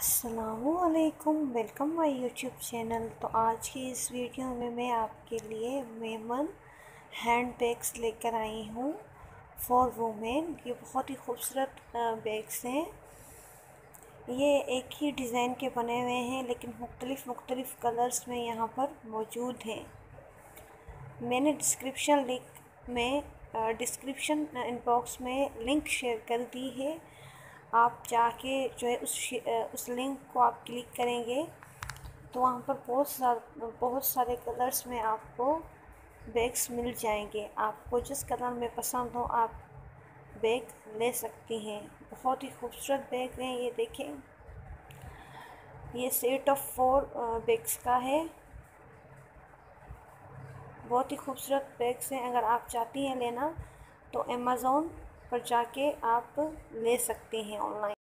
असलकुम welcome my YouTube channel तो आज की इस वीडियो में मैं आपके लिए मेमन हैंड बैग्स लेकर आई हूँ फॉर वुमेन ये बहुत ही खूबसूरत बैग्स हैं। ये एक ही डिज़ाइन के बने हुए हैं, लेकिन मुख्तलिफ़ मुख्तलिफ़ कलर्स में यहाँ पर मौजूद हैं। मैंने डिस्क्रिप्शन लिंक में डिस्क्रिप्शन इनबॉक्स में लिंक शेयर कर दी है। आप जाके जो है उस उस लिंक को आप क्लिक करेंगे तो वहाँ पर बहुत सारे बहुत सारे कलर्स में आपको बैग्स मिल जाएँगे। आपको जिस कलर में पसंद हो, आप बैग ले सकती हैं। बहुत ही खूबसूरत बैग हैं ये देखें। ये सेट ऑफ़ फोर बैग्स का है। बहुत ही खूबसूरत बैग्स हैं। अगर आप चाहती हैं लेना तो अमेज़ोन पर जाके आप ले सकते हैं ऑनलाइन